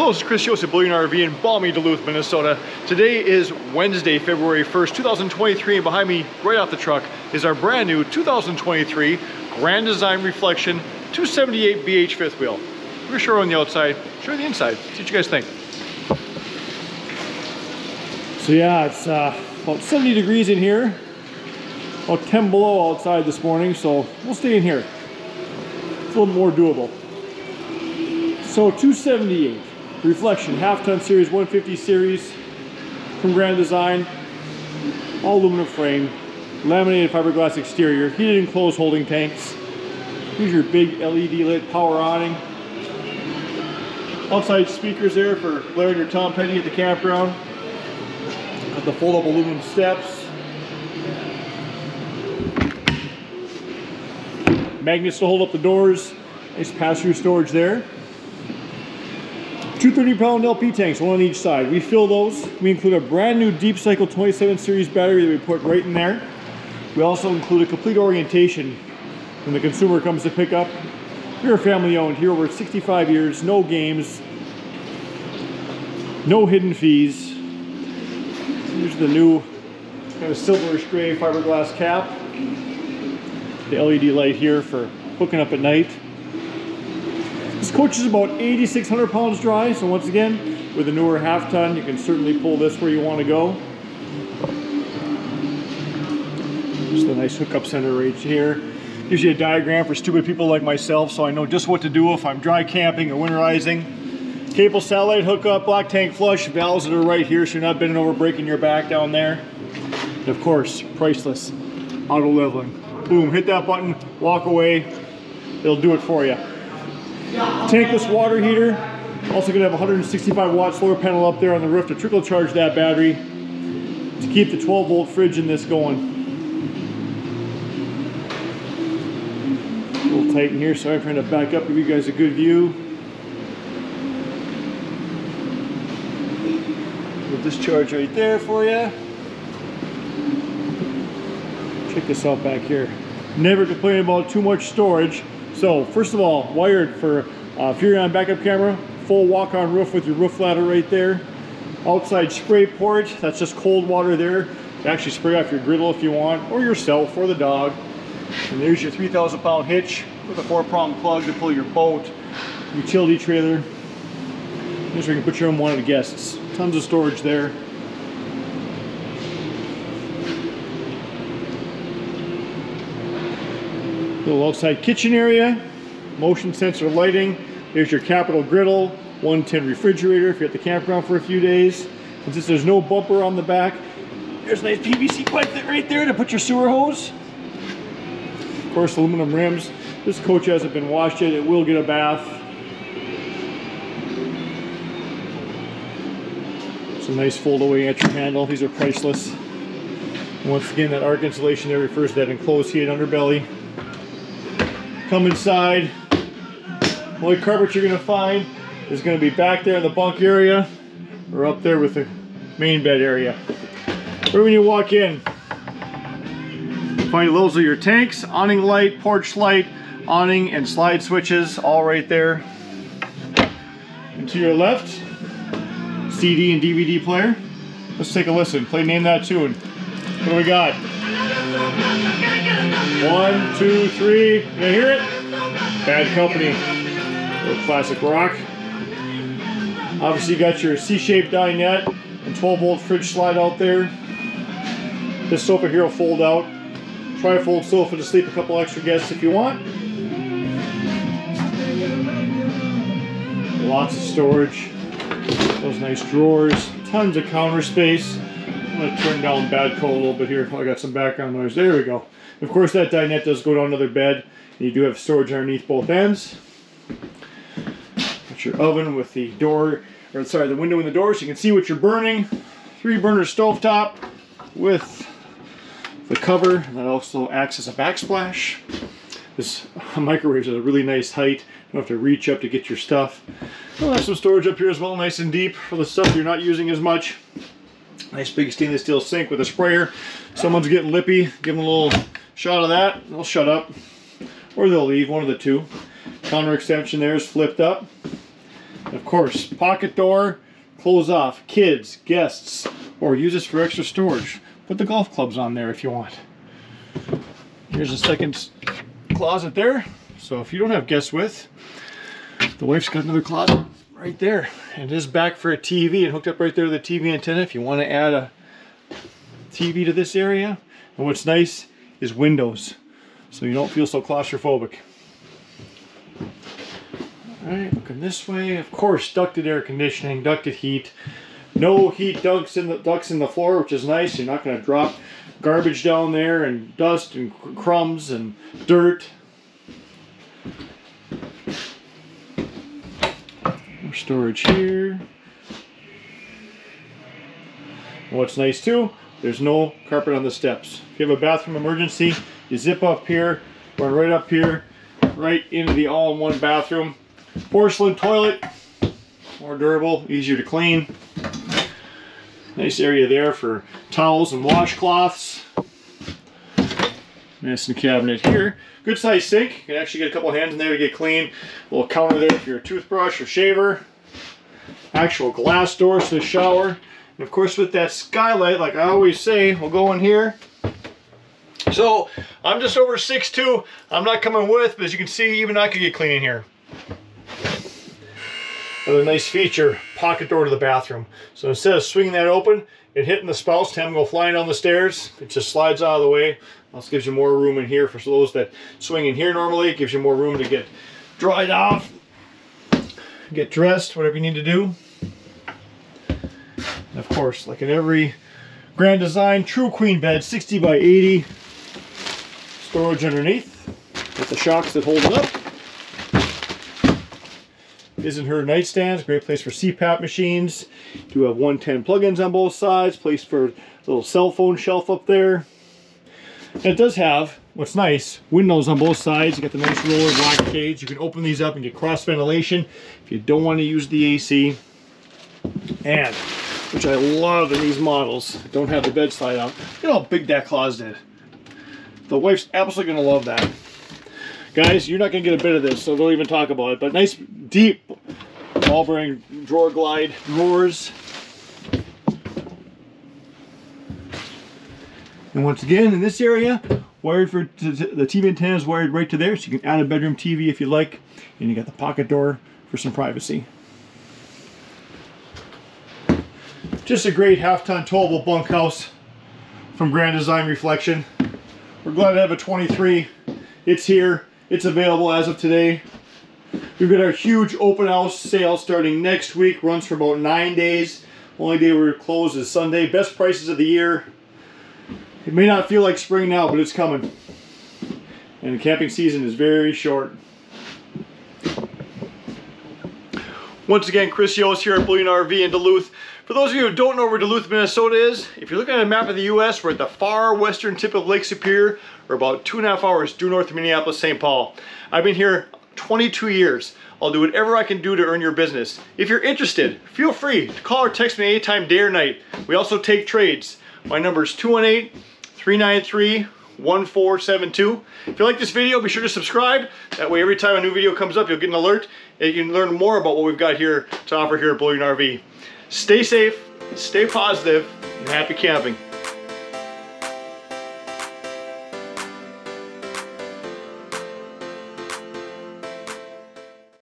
Hello, this is Chris Joseph, Bullyan RV in balmy Duluth, Minnesota. Today is Wednesday, February 1st, 2023, and behind me, right off the truck, is our brand new 2023 Grand Design Reflection 278 BH fifth wheel. We're sure on the outside, show you the inside, see what you guys think. So yeah, it's uh, about 70 degrees in here, about 10 below outside this morning, so we'll stay in here. It's a little more doable. So 278. Reflection, half ton series, 150 series from Grand Design, all aluminum frame, laminated fiberglass exterior, heated and closed holding tanks. Here's your big LED lit power awning. Outside speakers there for blaring your Tom Petty at the campground. Got the fold up aluminum steps. Magnets to hold up the doors. Nice pass-through storage there. Two 30 pound LP tanks, one on each side. We fill those. We include a brand new Deep Cycle 27 series battery that we put right in there. We also include a complete orientation when the consumer comes to pick up. We're a family owned here over 65 years, no games, no hidden fees. Here's the new kind of silverish gray fiberglass cap. The LED light here for hooking up at night. This coach is about 8,600 pounds dry, so once again, with a newer half ton, you can certainly pull this where you want to go. Just a nice hookup center right here. Gives you a diagram for stupid people like myself, so I know just what to do if I'm dry camping or winterizing. Cable satellite hookup, black tank flush, valves that are right here, so you're not bending over, breaking your back down there. And of course, priceless, auto leveling. Boom, hit that button, walk away, it'll do it for you. Tankless water heater. Also gonna have 165 watt solar panel up there on the roof to trickle charge that battery to keep the 12 volt fridge in this going. A little tight in here, sorry I'm trying to back up, give you guys a good view. Little discharge right there for you. Check this out back here. Never complain about too much storage. So first of all, wired for uh, Furrion backup camera, full walk-on roof with your roof ladder right there. Outside spray port, that's just cold water there. You actually spray off your griddle if you want, or yourself, or the dog. And there's your 3,000 pound hitch with a four prong plug to pull your boat, utility trailer. Here's where you can put your unwanted guests. Tons of storage there. Little outside kitchen area, motion sensor lighting. There's your capital griddle, 110 refrigerator if you're at the campground for a few days. And since there's no bumper on the back, there's a nice PVC pipe right there to put your sewer hose. Of course, aluminum rims. This coach hasn't been washed yet. It will get a bath. It's a nice fold-away entry handle. These are priceless. Once again, that arc insulation there refers to that enclosed heated underbelly. Come inside. Only carpet you're gonna find is gonna be back there in the bunk area or up there with the main bed area. Right when you walk in, find those are your tanks, awning light, porch light, awning and slide switches all right there. And to your left, CD and DVD player. Let's take a listen. Play Name That Tune. What do we got? One, two, three. You hear it? Bad Company. Little classic rock. Obviously, you got your C-shaped dinette and 12 volt fridge slide out there. This sofa here will fold out. Tri-fold sofa to sleep a couple extra guests if you want. Lots of storage. Those nice drawers. Tons of counter space. I'm going to turn down bad Badco a little bit here. I got some background noise. There we go. Of course, that dinette does go to another bed. You do have storage underneath both ends. Your oven with the door, or sorry, the window in the door so you can see what you're burning. Three burner stovetop with the cover that also acts as a backsplash. This microwave is a really nice height. You don't have to reach up to get your stuff. We'll have some storage up here as well, nice and deep for the stuff you're not using as much. Nice big stainless steel sink with a sprayer. Someone's getting lippy, give them a little shot of that, they'll shut up. Or they'll leave, one of the two. Counter extension there is flipped up. Of course, pocket door, close off, kids, guests, or use this for extra storage. Put the golf clubs on there if you want. Here's a second closet there. So if you don't have guests with, the wife's got another closet right there. And it is back for a TV and hooked up right there to the TV antenna if you want to add a TV to this area. And what's nice is windows, so you don't feel so claustrophobic. All right, looking this way. Of course, ducted air conditioning, ducted heat. No heat ducts in the ducts in the floor, which is nice. You're not going to drop garbage down there and dust and crumbs and dirt. More storage here. what's nice too, there's no carpet on the steps. If you have a bathroom emergency, you zip up here, run right up here, right into the all-in-one bathroom. Porcelain toilet, more durable, easier to clean. Nice area there for towels and washcloths. Medicine cabinet here. Good sized sink. You can actually get a couple hands in there to get clean. A little counter there for your toothbrush or shaver. Actual glass doors to the shower. And of course with that skylight, like I always say, we'll go in here. So I'm just over 6'2". I'm not coming with, but as you can see, even I could get clean in here. Another nice feature, pocket door to the bathroom. So instead of swinging that open and hitting the spouse to have them go flying down the stairs, it just slides out of the way. This gives you more room in here for those that swing in here normally. It gives you more room to get dried off, get dressed, whatever you need to do. And of course, like in every Grand Design, true queen bed, 60 by 80. Storage underneath with the shocks that hold it up is in her nightstands. Great place for CPAP machines. Do have 110 plugins on both sides. Place for a little cell phone shelf up there. And it does have, what's nice, windows on both sides. You got the nice roller block cage. You can open these up and get cross ventilation if you don't want to use the AC. And, which I love in these models, don't have the bed slide out. Look at how big that closet is. The wife's absolutely to love that. Guys, you're not to get a bit of this, so don't even talk about it. But nice, deep, ball bearing drawer glide drawers. And once again, in this area, wired for the TV antenna is wired right to there, so you can add a bedroom TV if you like. And you got the pocket door for some privacy. Just a great half-ton towable bunkhouse from Grand Design Reflection. We're glad to have a 23. It's here. It's available as of today. We've got our huge open house sale starting next week. Runs for about nine days. Only day we're closed is Sunday. Best prices of the year. It may not feel like spring now, but it's coming. And the camping season is very short. Once again, Chris Yost here at Bullyan RV in Duluth. For those of you who don't know where Duluth, Minnesota is, if you're looking at a map of the U.S., we're at the far western tip of Lake Superior, or about two and a half hours due north of Minneapolis, St. Paul. I've been here 22 years. I'll do whatever I can do to earn your business. If you're interested, feel free to call or text me anytime, day or night. We also take trades. My number is 218-393-1472. If you like this video, be sure to subscribe. That way every time a new video comes up, you'll get an alert and you can learn more about what we've got here to offer here at Bullyan RV. Stay safe, stay positive, and happy camping.